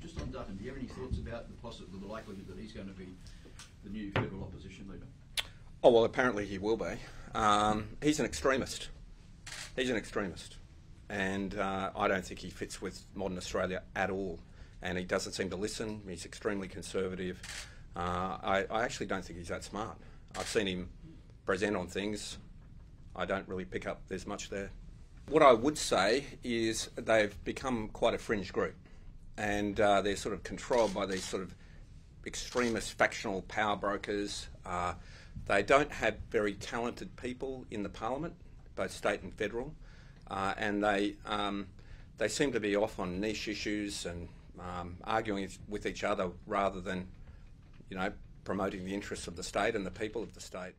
Just on Dutton, do you have any thoughts about the possible, the likelihood that he's going to be the new federal opposition leader? Oh, well, apparently he will be. Um, he's an extremist. He's an extremist. And uh, I don't think he fits with modern Australia at all. And he doesn't seem to listen. He's extremely conservative. Uh, I, I actually don't think he's that smart. I've seen him present on things. I don't really pick up there's much there. What I would say is they've become quite a fringe group. And uh, they're sort of controlled by these sort of extremist factional power brokers. Uh, they don't have very talented people in the parliament, both state and federal, uh, and they um, they seem to be off on niche issues and um, arguing with each other rather than, you know, promoting the interests of the state and the people of the state.